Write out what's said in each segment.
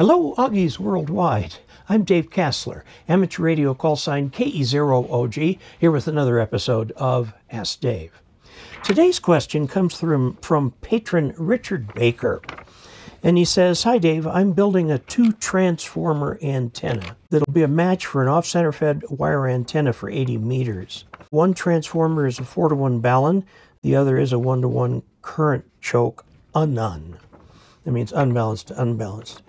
Hello, Augies Worldwide. I'm Dave Casler, amateur radio call sign KE0OG, here with another episode of Ask Dave. Today's question comes from, from patron Richard Baker. And he says, Hi Dave, I'm building a two transformer antenna that'll be a match for an off center fed wire antenna for 80 meters. One transformer is a 4 to 1 balun, the other is a 1 to 1 current choke unun. That means unbalanced to unbalanced.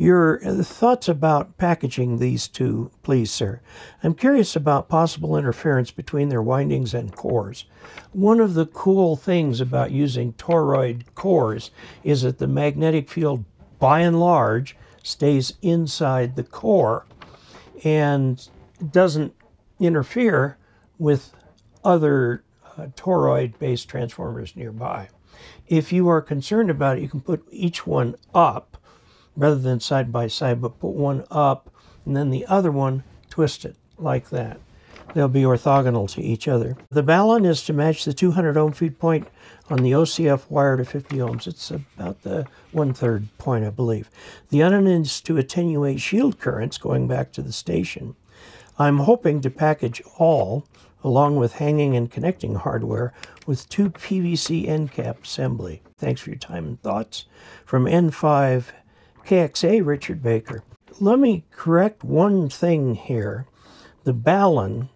Your thoughts about packaging these two, please, sir. I'm curious about possible interference between their windings and cores. One of the cool things about using toroid cores is that the magnetic field, by and large, stays inside the core and doesn't interfere with other uh, toroid based transformers nearby. If you are concerned about it, you can put each one up rather than side by side, but put one up and then the other one twisted like that. They'll be orthogonal to each other. The balun is to match the 200 ohm feed point on the OCF wire to 50 ohms. It's about the one third point, I believe. The unun is to attenuate shield currents going back to the station. I'm hoping to package all along with hanging and connecting hardware with two PVC end cap assembly. Thanks for your time and thoughts. From N5 KXA, Richard Baker. Let me correct one thing here. The balun,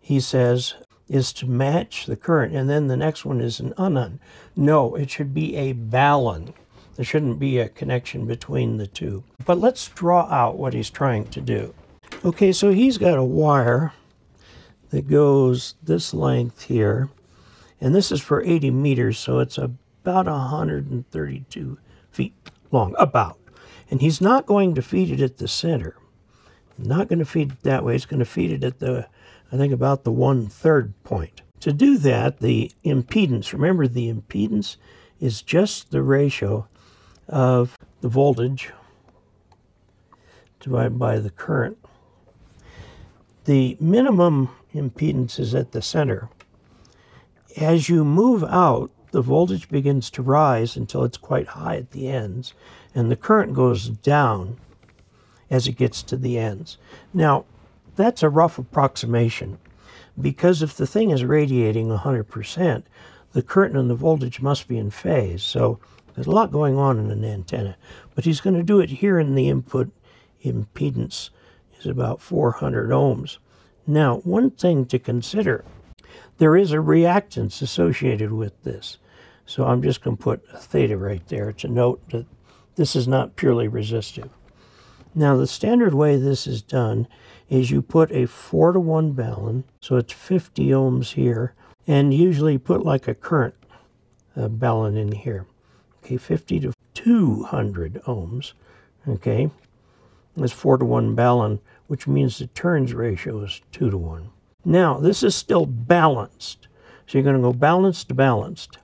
he says, is to match the current, and then the next one is an unun. No, it should be a balun. There shouldn't be a connection between the two. But let's draw out what he's trying to do. Okay, so he's got a wire that goes this length here, and this is for 80 meters, so it's about 132 feet long, about. And he's not going to feed it at the center. Not going to feed it that way. He's going to feed it at the, I think, about the one third point. To do that, the impedance, remember the impedance is just the ratio of the voltage divided by the current. The minimum impedance is at the center. As you move out, the voltage begins to rise until it's quite high at the ends, and the current goes down as it gets to the ends. Now, that's a rough approximation because if the thing is radiating 100%, the current and the voltage must be in phase. So there's a lot going on in an antenna. But he's going to do it here in the input impedance is about 400 ohms. Now, one thing to consider there is a reactance associated with this. So I'm just going to put a theta right there to note that this is not purely resistive. Now the standard way this is done is you put a 4 to 1 balun, so it's 50 ohms here, and usually put like a current uh, in here. Okay, 50 to 200 ohms. Okay, that's 4 to 1 balun, which means the turns ratio is 2 to 1. Now, this is still balanced. So you're going to go balanced to balanced.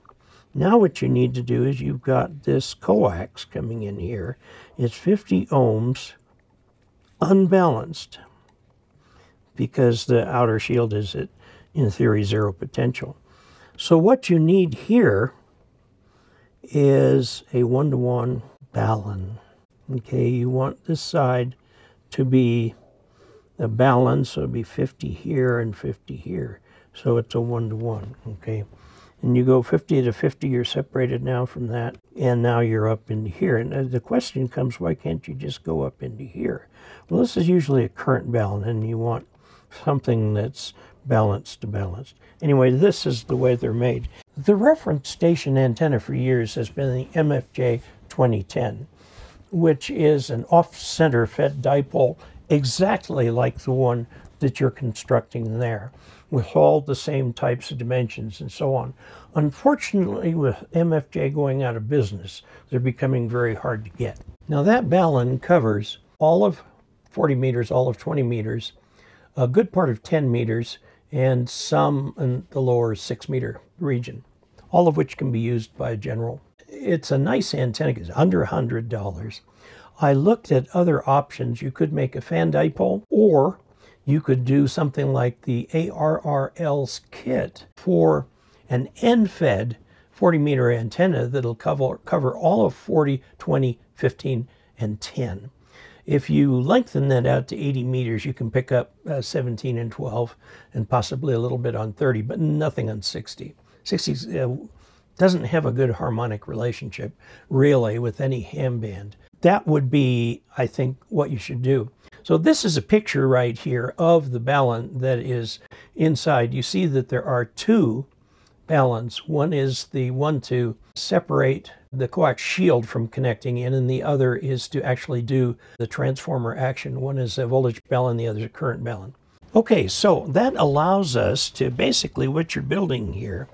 Now what you need to do is you've got this coax coming in here. It's 50 ohms unbalanced because the outer shield is at, in theory, zero potential. So what you need here is a one-to-one balun. Okay, you want this side to be a balance, so it'd be 50 here and 50 here. So it's a one-to-one, okay? And you go 50 to 50, you're separated now from that, and now you're up into here. And uh, the question comes, why can't you just go up into here? Well, this is usually a current balun, and you want something that's balanced to balanced. Anyway, this is the way they're made. The reference station antenna for years has been the MFJ 2010, which is an off-center fed dipole exactly like the one that you're constructing there with all the same types of dimensions and so on. Unfortunately, with MFJ going out of business, they're becoming very hard to get. Now that balun covers all of 40 meters, all of 20 meters, a good part of 10 meters, and some in the lower six meter region, all of which can be used by a general. It's a nice antenna, it's under $100. I looked at other options. You could make a fan dipole or you could do something like the ARRL's kit for an end-fed 40 meter antenna that'll cover, cover all of 40, 20, 15, and 10. If you lengthen that out to 80 meters, you can pick up uh, 17 and 12 and possibly a little bit on 30, but nothing on 60. 60 uh, doesn't have a good harmonic relationship really with any ham band. That would be, I think, what you should do. So this is a picture right here of the balun that is inside. You see that there are two baluns. One is the one to separate the coax shield from connecting in, and the other is to actually do the transformer action. One is a voltage balun, the other is a current balun. Okay, so that allows us to basically what you're building here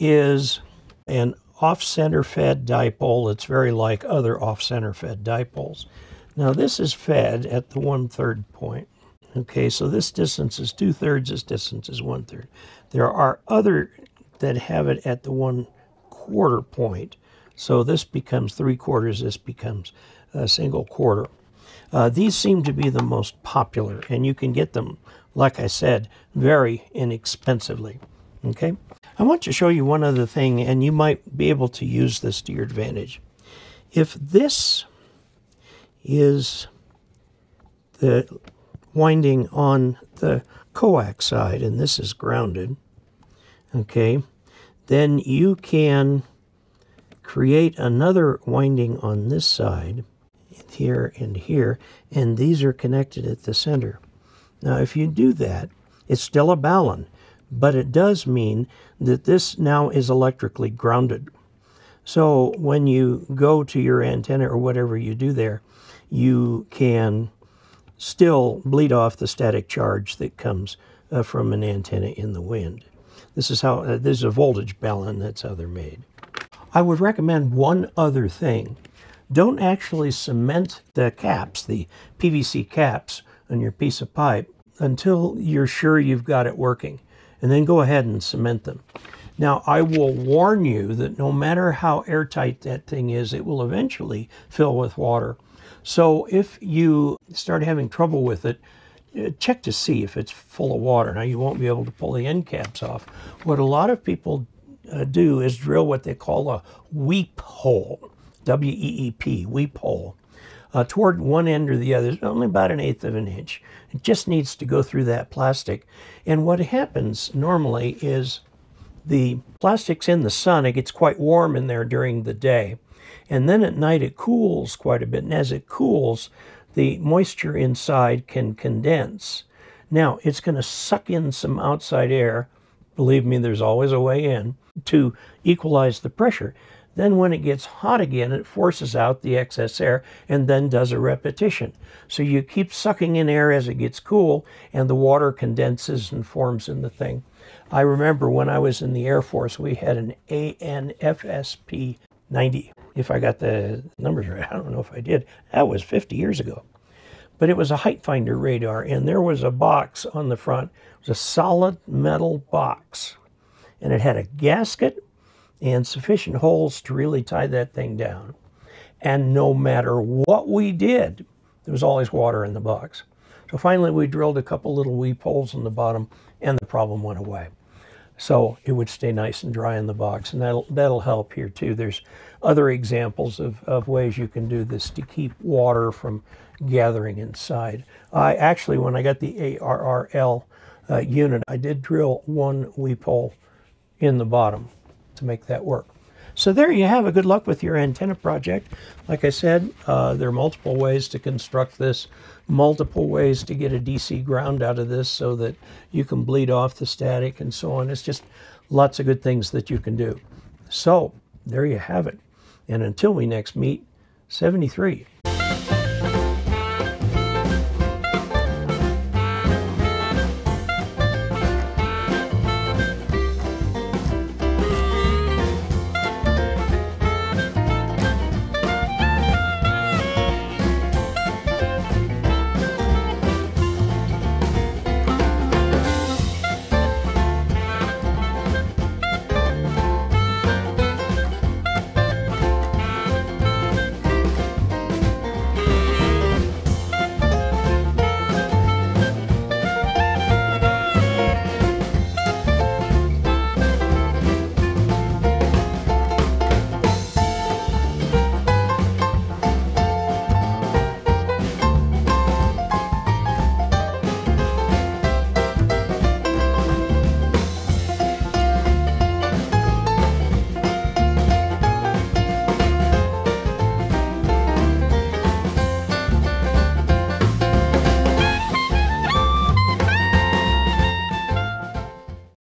is an off-center fed dipole that's very like other off-center fed dipoles. Now this is fed at the one-third point. Okay, so this distance is two-thirds, this distance is one-third. There are other that have it at the one-quarter point. So this becomes three quarters, this becomes a single quarter. Uh, these seem to be the most popular, and you can get them, like I said, very inexpensively. Okay? I want to show you one other thing, and you might be able to use this to your advantage. If this is the winding on the coax side, and this is grounded, okay, then you can create another winding on this side, here and here, and these are connected at the center. Now, if you do that, it's still a balun, but it does mean that this now is electrically grounded. So when you go to your antenna or whatever you do there, you can still bleed off the static charge that comes uh, from an antenna in the wind. This is how uh, this is a voltage balun. That's how they're made. I would recommend one other thing. Don't actually cement the caps, the PVC caps on your piece of pipe until you're sure you've got it working. And then go ahead and cement them. Now, I will warn you that no matter how airtight that thing is, it will eventually fill with water. So if you start having trouble with it, uh, check to see if it's full of water. Now, you won't be able to pull the end caps off. What a lot of people uh, do is drill what they call a weep hole, W E E P, weep hole, uh, toward one end or the other, it's only about an eighth of an inch. It just needs to go through that plastic. And what happens normally is the plastic's in the sun, it gets quite warm in there during the day. And then at night it cools quite a bit. And as it cools, the moisture inside can condense. Now, it's going to suck in some outside air. Believe me, there's always a way in to equalize the pressure. Then when it gets hot again, it forces out the excess air and then does a repetition. So you keep sucking in air as it gets cool and the water condenses and forms in the thing. I remember when I was in the Air Force, we had an ANFSP 90. If I got the numbers right, I don't know if I did. That was 50 years ago. But it was a height finder radar, and there was a box on the front. It was a solid metal box and it had a gasket and sufficient holes to really tie that thing down. And no matter what we did, there was always water in the box. So finally, we drilled a couple little weep holes in the bottom, and the problem went away. So it would stay nice and dry in the box, and that'll that'll help here too. There's other examples of, of ways you can do this to keep water from gathering inside. I actually, when I got the ARRL uh, unit, I did drill one weep hole in the bottom to make that work. So there you have it. Good luck with your antenna project. Like I said, uh, there are multiple ways to construct this, multiple ways to get a DC ground out of this so that you can bleed off the static and so on. It's just lots of good things that you can do. So there you have it. And until we next meet, 73.